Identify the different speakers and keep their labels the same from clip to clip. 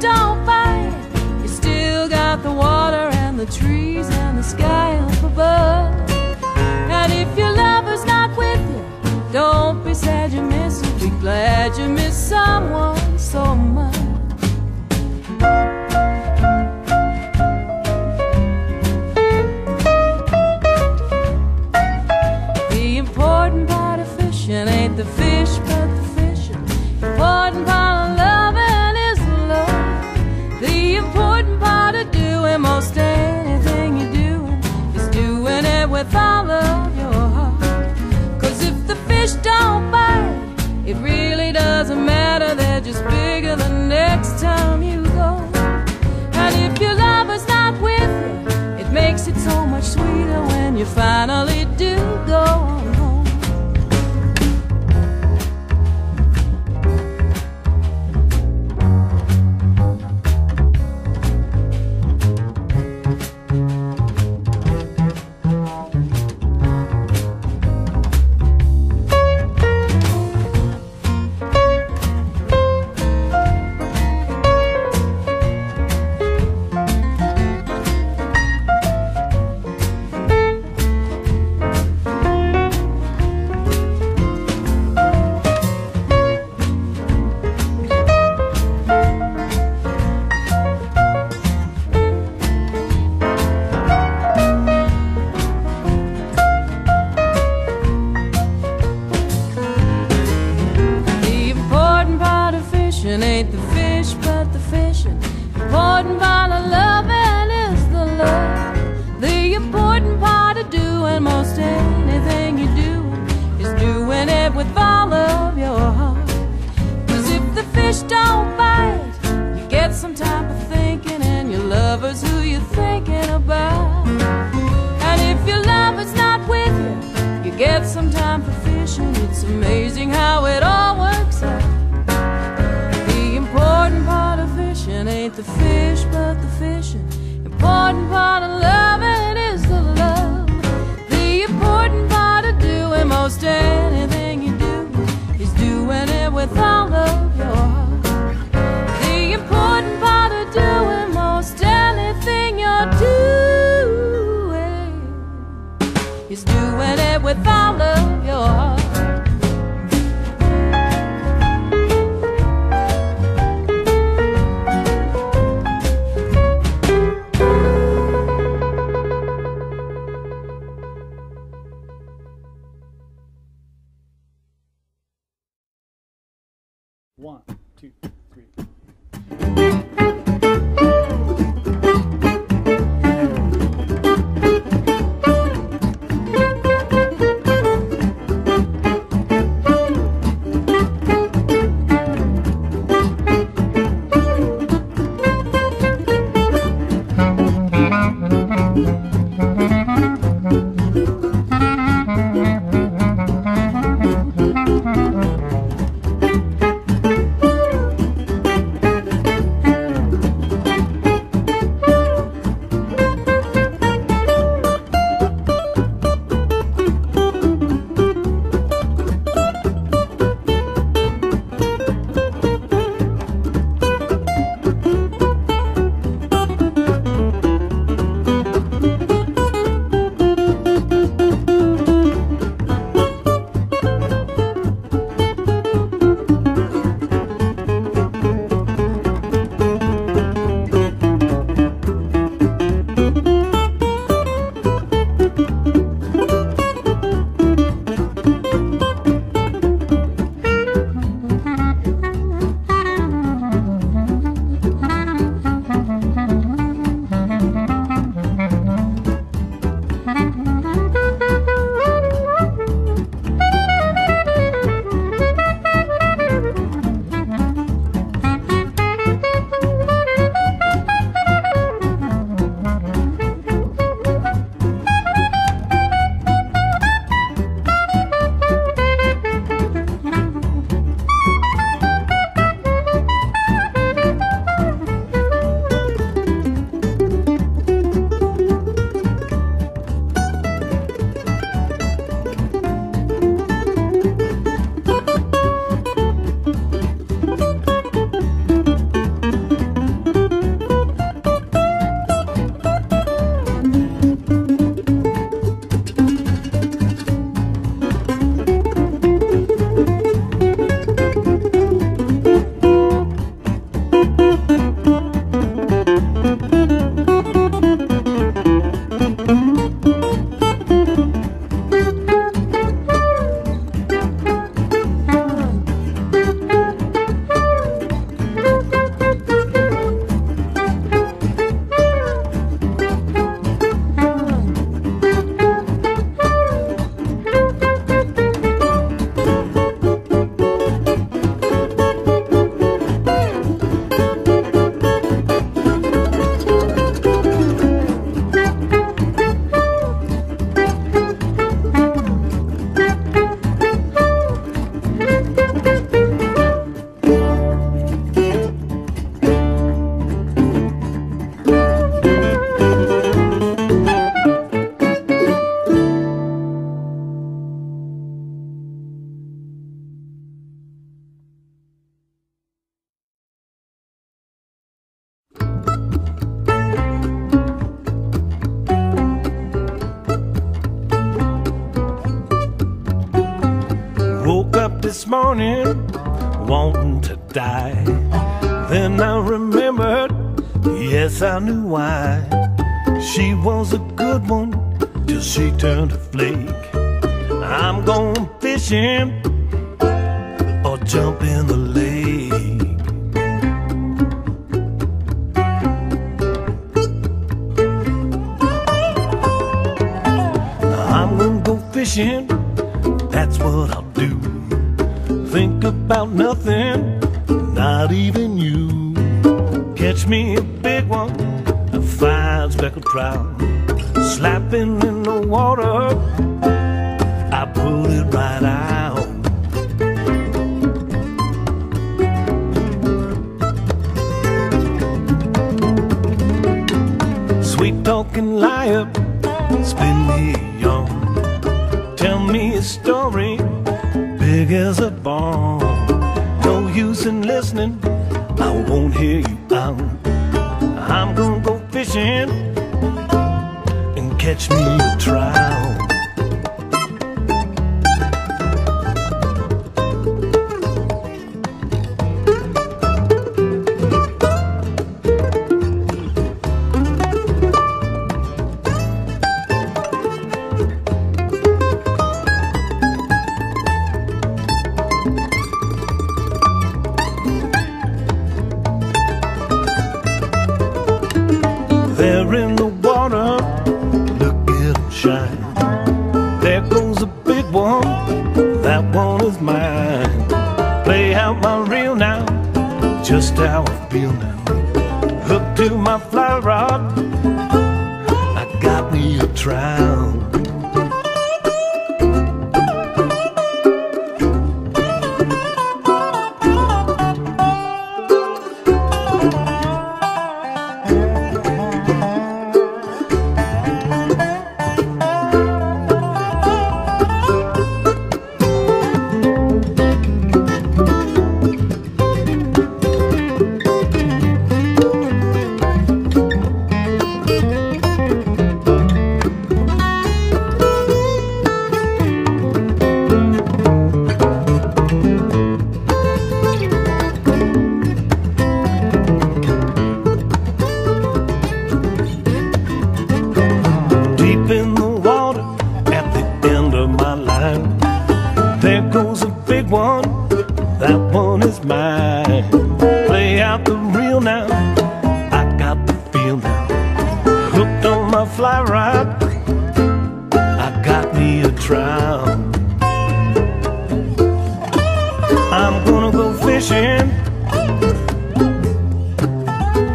Speaker 1: don't fight. You still got the water and the trees and the sky up above. And if your lover's not with you, don't be sad you miss him. Be glad you miss someone so much. so much sweeter when you finally do.
Speaker 2: Morning, wanting to die. Then I remembered, yes, I knew why. She was a good one till she turned a flake. I'm going fishing or jump in the lake. Now I'm gonna go fishing, that's what I'll do. Think about nothing, not even you. Catch me a big one, a fine speckled trout, slapping in the water. I pull it right out. Sweet talking liar, spin me yarn. Tell me a story big as a barn. No use in listening, I won't hear you out. I'm gonna go fishing and catch me a trout. To my fly rod, I got me a trout.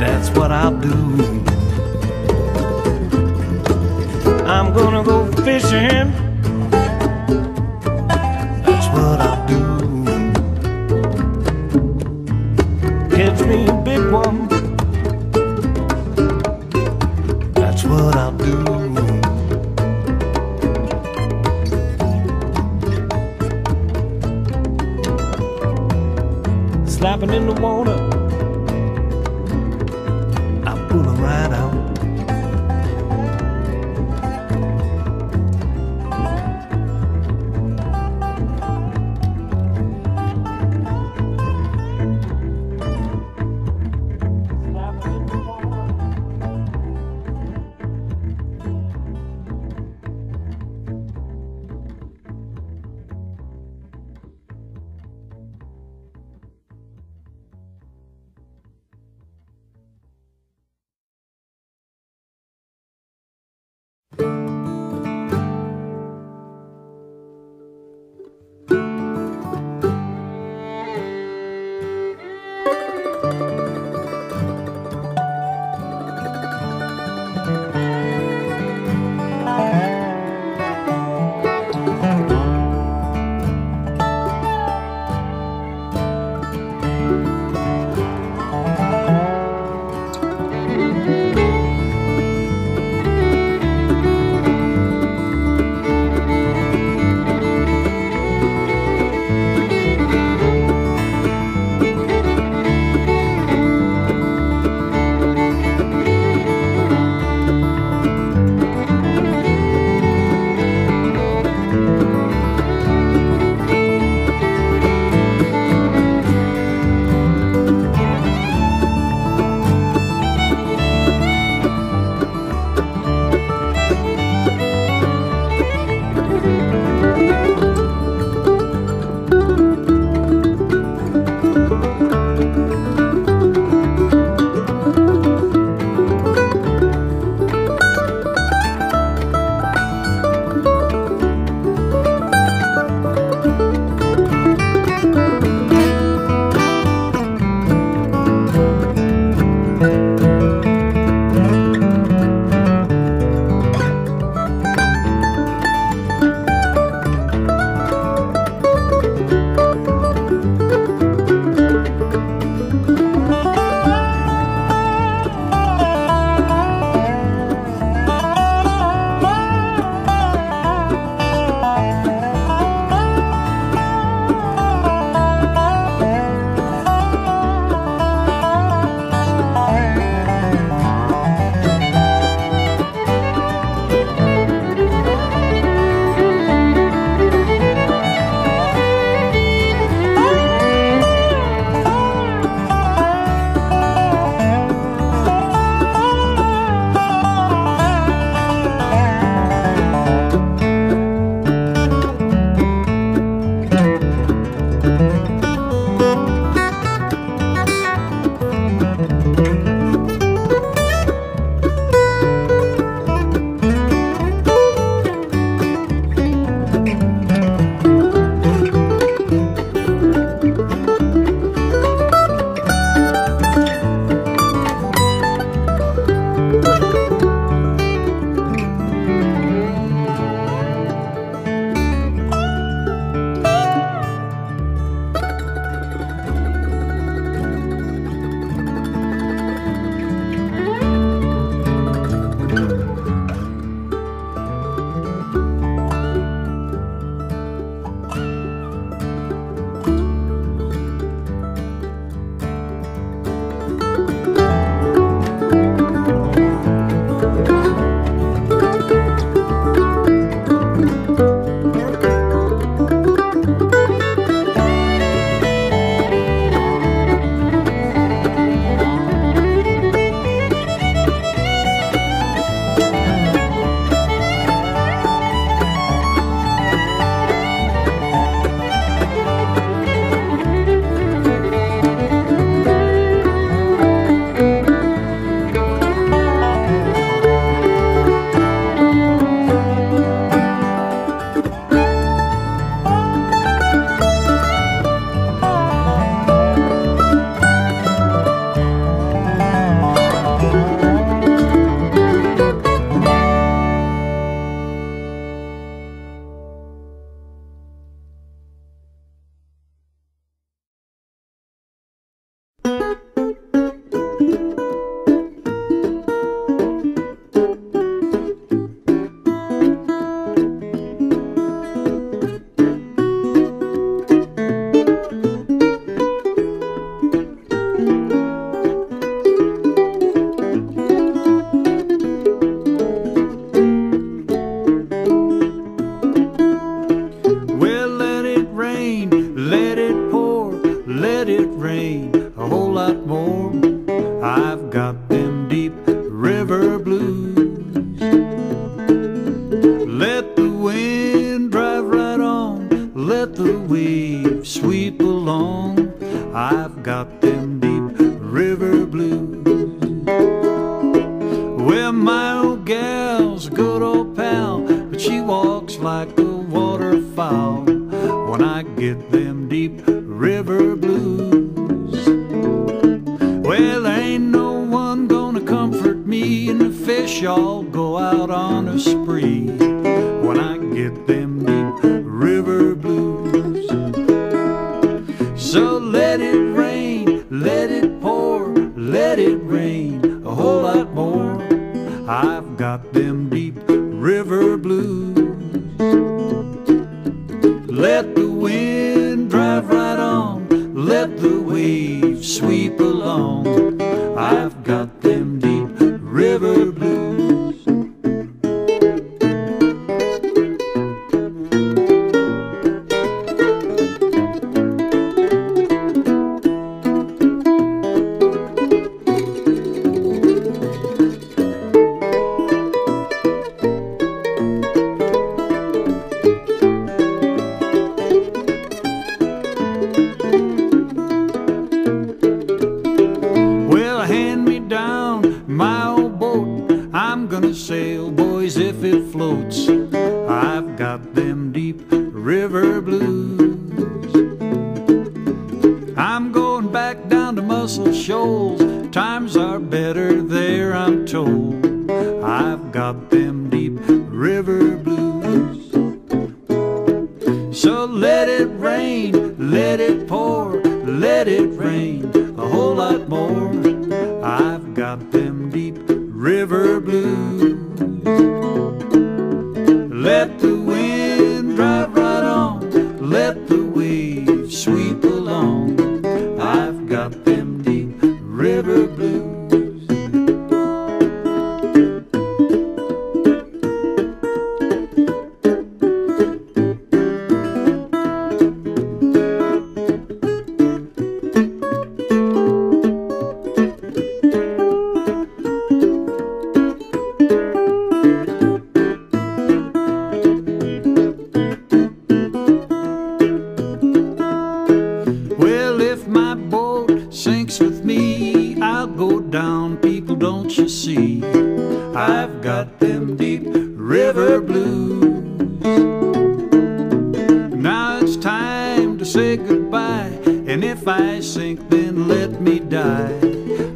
Speaker 2: That's what I'll do. I'm gonna go fishing.
Speaker 3: River blues. Well, ain't no one gonna comfort me, and the fish all go out on a spree when I get them Muscle Shoals. Times are better there, I'm told. I've got them deep river blues. So let it rain, let it pour, let it rain say goodbye, and if I sink, then let me die.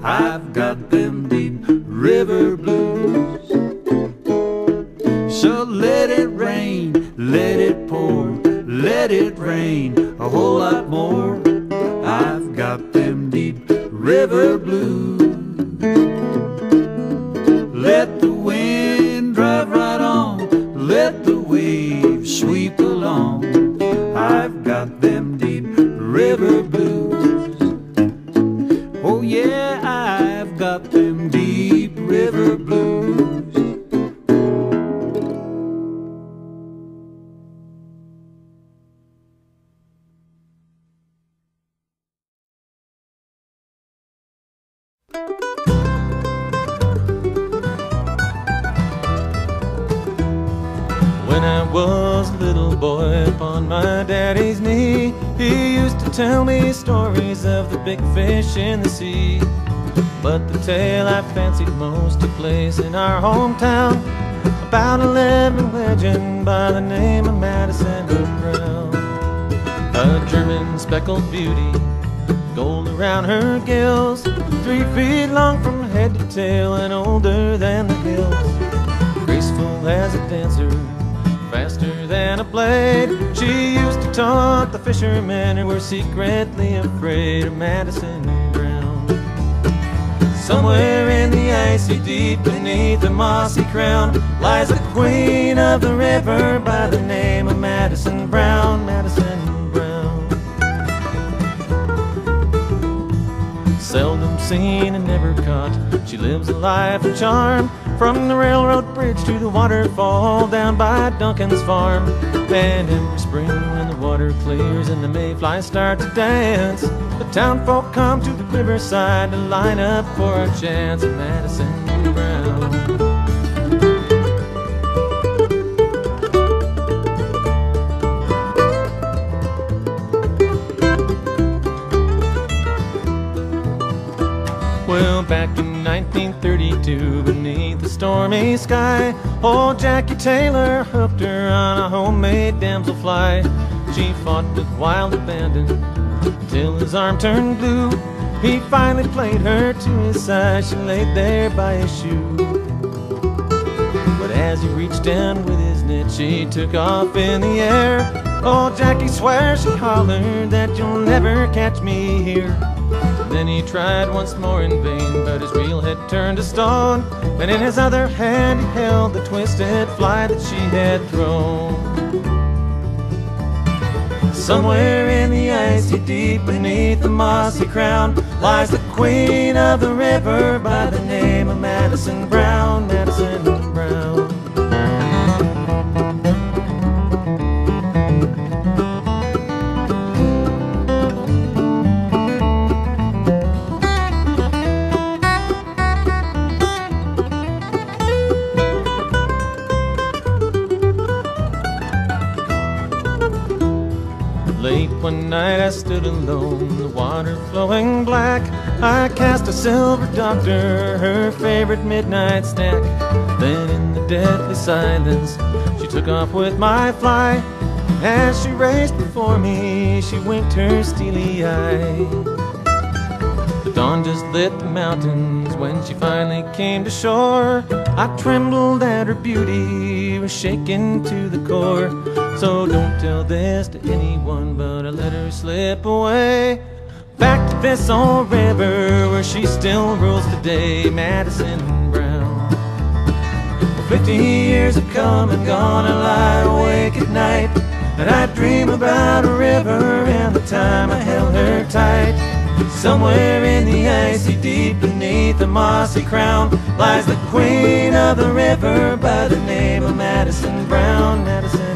Speaker 3: I've got them deep river blues. So let it rain, let it pour, let it rain A
Speaker 4: German speckled beauty, gold around her gills, three feet long from head to tail and older than the hills graceful as a dancer, faster than a blade. She used to taunt the fishermen who were secretly afraid of Madison Brown. Somewhere in the icy deep beneath the mossy crown lies the queen of the river by the name of Madison Brown. Madison Seldom seen and never caught. She lives a life of charm. From the railroad bridge to the waterfall down by Duncan's farm. And every spring when the water clears and the mayflies start to dance, the town folk come to the riverside to line up for a chance at Madison back in 1932 beneath the stormy sky. Old Jackie Taylor hooked her on a homemade damselfly. She fought with wild abandon till his arm turned blue. He finally played her to his side. She laid there by his shoe. But as he reached down with his net, she took off in the air. Old Jackie swears she hollered that you'll never catch me here. Then he tried once more in vain, but his reel had turned to stone. And in his other hand he held the twisted fly that she had thrown. Somewhere in the icy deep beneath the mossy crown lies the queen of the river by the name of Madison Brown. I stood alone, the water flowing black. I cast a silver doctor, her favorite midnight snack. Then in the deathly silence, she took off with my fly. As she raced before me, she winked her steely eye. The dawn just lit the mountains when she finally came to shore. I trembled at her beauty, was shaken to the core. So don't tell this to anyone, but I let her slip away. Back to this old river where she still rules today, Madison Brown. Fifty years have come and gone, I lie awake at night. And I dream about a river and the time I held her tight. Somewhere in the icy deep beneath the mossy crown lies the queen of the river by the name of Madison Brown, Madison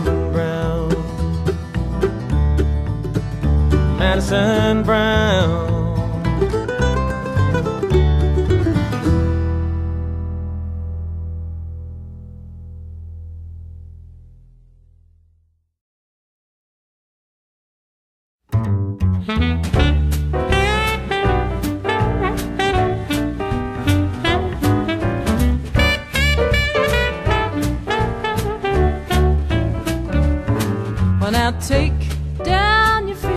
Speaker 4: Madison Brown.
Speaker 1: Take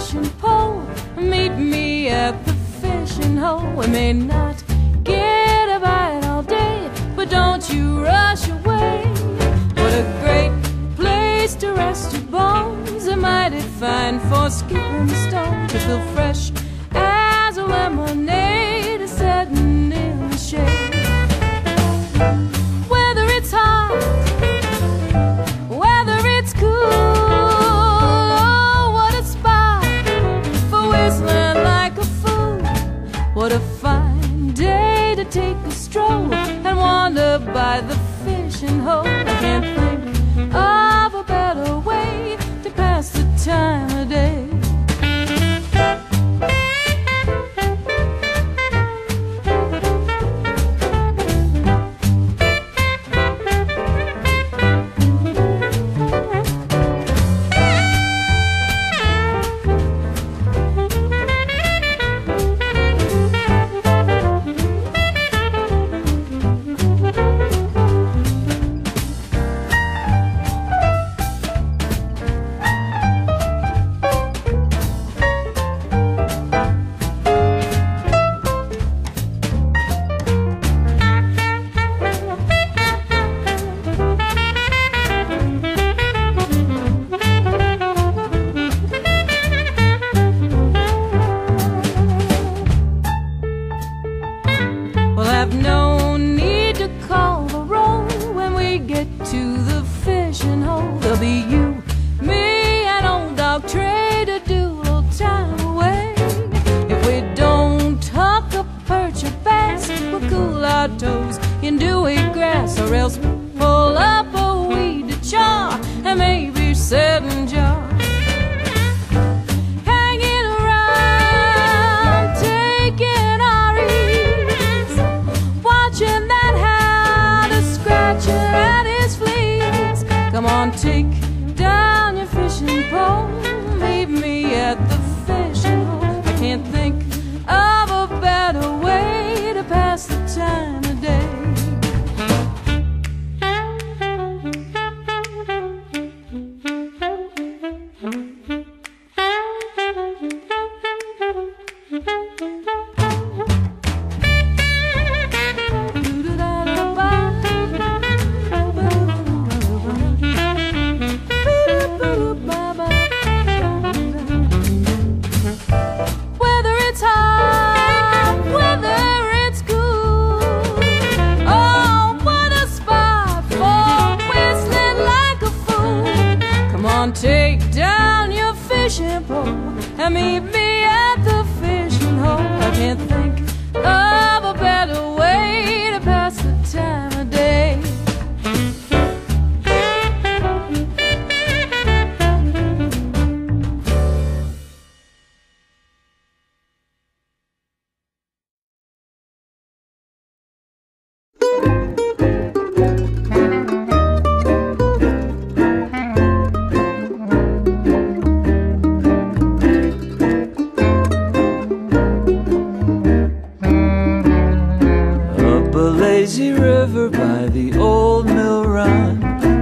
Speaker 1: fishing pole meet me at the fishing hole. We may not get a bite all day, but don't you rush away. What a great place to rest your bones. A mighty fine for skipping stones. You feel fresh as a lemonade fishing hole. I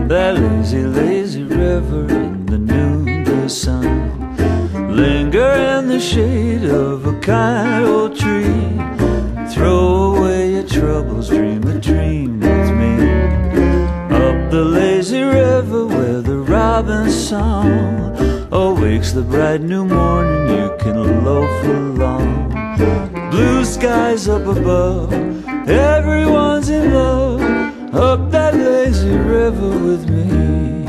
Speaker 1: That
Speaker 5: lazy, lazy river in the noonday sun. Linger in the shade of a kind old tree. Throw away your troubles, dream a dream with me. Up the lazy river where the robin's song awakes the bright new morning. You can loaf along. Blue skies up above, everyone's in love. Up that lazy river with me.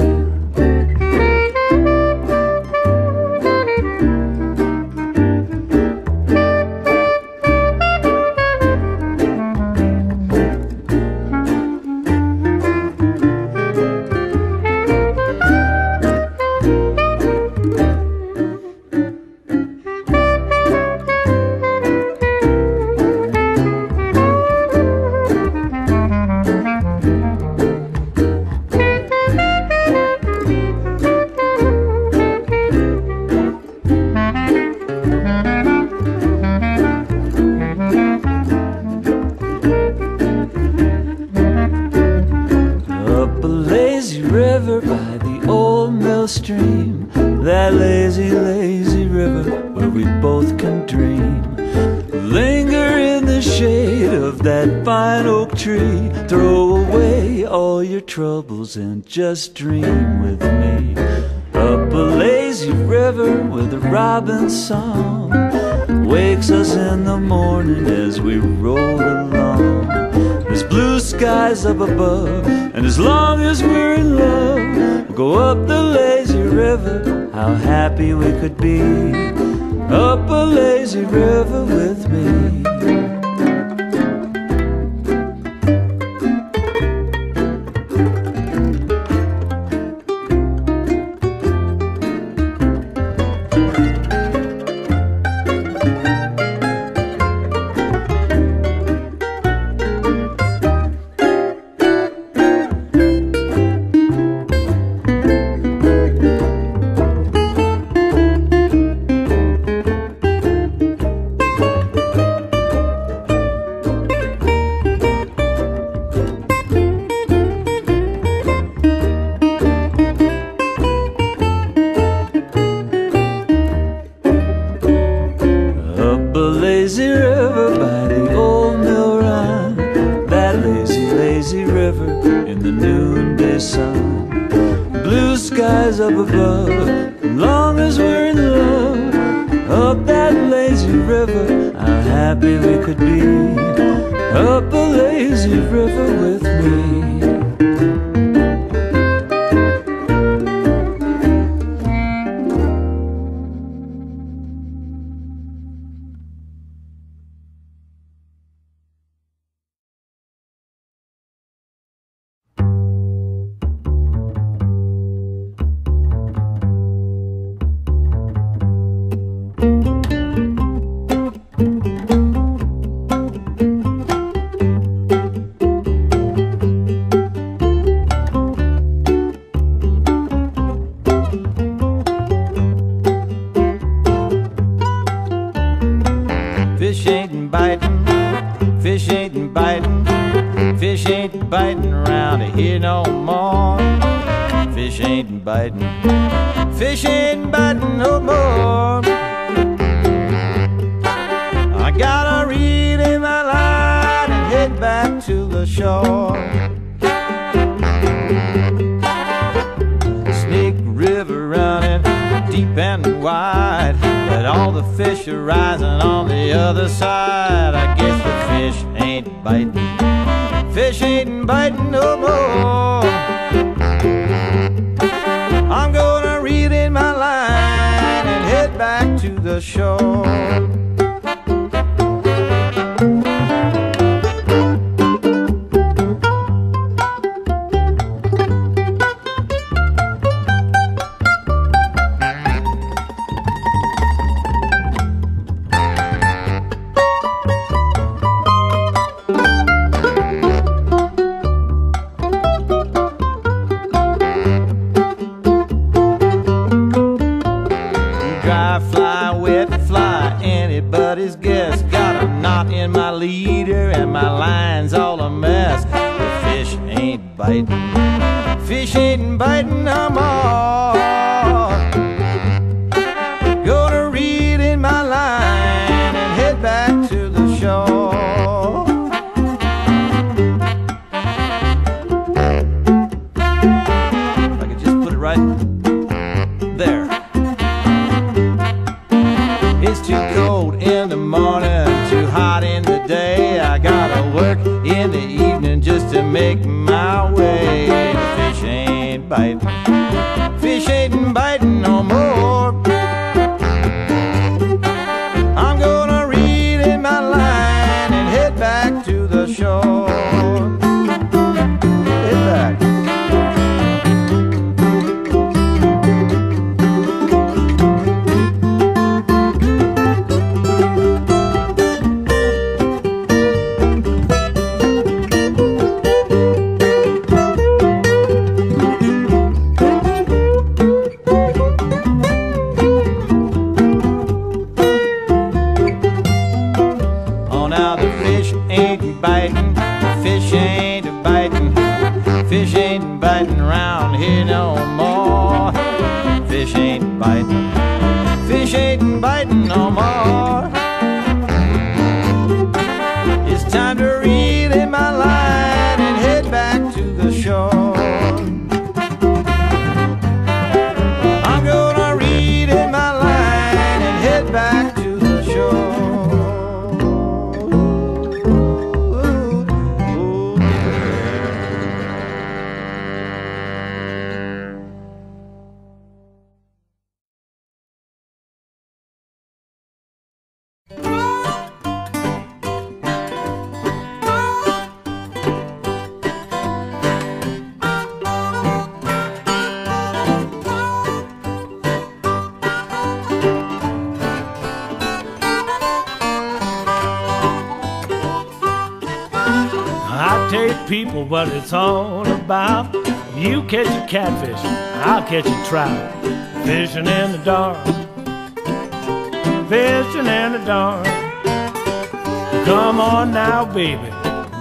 Speaker 5: River by the old mill stream. That lazy, lazy river where we both can dream. Linger in the shade of that fine oak tree. Throw away all your troubles and just dream with me. Up a lazy river with a robin's song wakes us in the morning as we roll along. Skies up above, and as long as we're in love, we'll go up the lazy river. How happy we could be up a lazy river with me.
Speaker 6: Around here no more. Fish ain't biting, fish ain't biting no more. I gotta reel in my line and head back to the shore. Snake River running deep and wide, but all the fish are rising on the other side. I guess the fish ain't biting, Fish ain't biting no more. I'm gonna reel in my line and head back to the shore. Ain't biting, fish ain't biting no fish ain't biting around here no more. Fish ain't biting, fish ain't biting no more.
Speaker 7: I'll catch a trout. Fishing in the dark, fishing in the dark. Come on now, baby,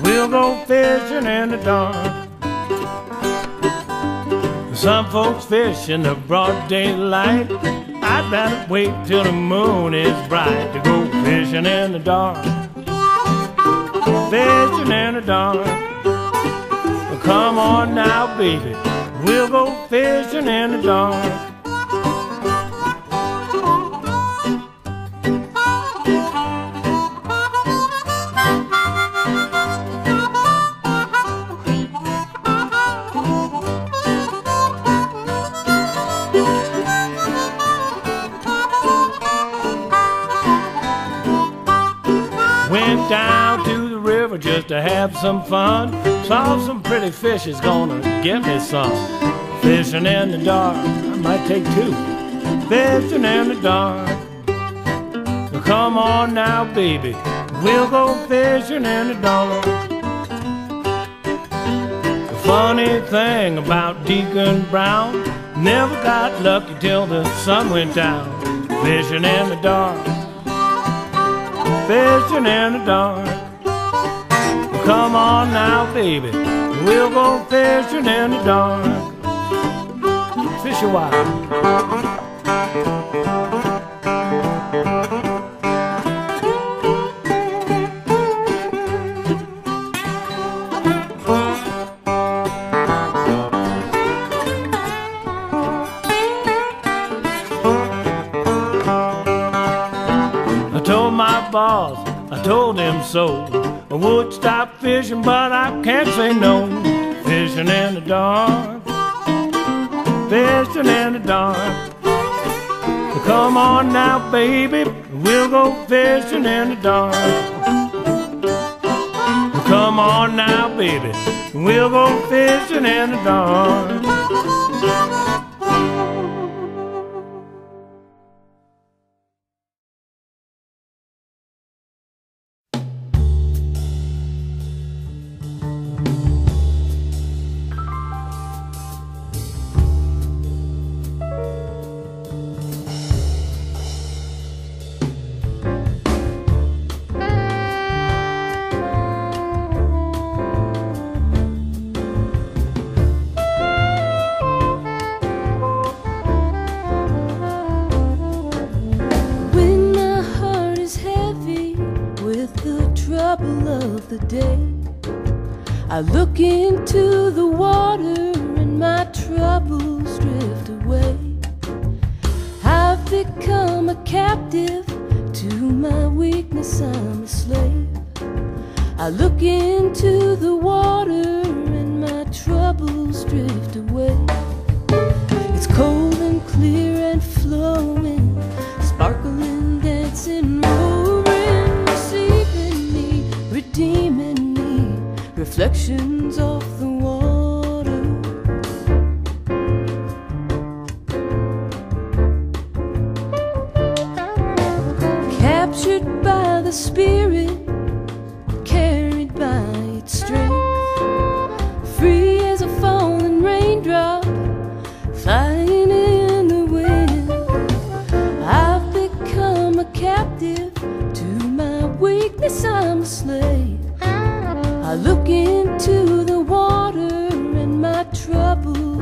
Speaker 7: we'll go fishing in the dark. Some folks fish in the broad daylight. I'd rather wait till the moon is bright to go fishing in the dark fishing in the dark. Come on now, baby, we'll go fishing in the dark. Went down to the river just to have some fun. Saw some pretty fishes, gonna get me some. Fishing in the dark, I might take two. Fishing in the dark. Come on now, baby, we'll go fishing in the dark. The funny thing about Deacon Brown, never got lucky till the sun went down. Fishing in the dark fishing in the dark. On now, baby, we'll go fishing in the dark. Fish a while. I told my boss, I told him so. I would stop fishing, but I can't say no. Fishing in the dark, fishing in the dark.
Speaker 2: Come on now, baby, we'll go fishing in the dark. Come on now, baby, we'll go fishing in the dark.
Speaker 1: Into the water and my troubles drift away. I've become a captive to my weakness, I'm a slave. I look into the I look into the water and my troubles.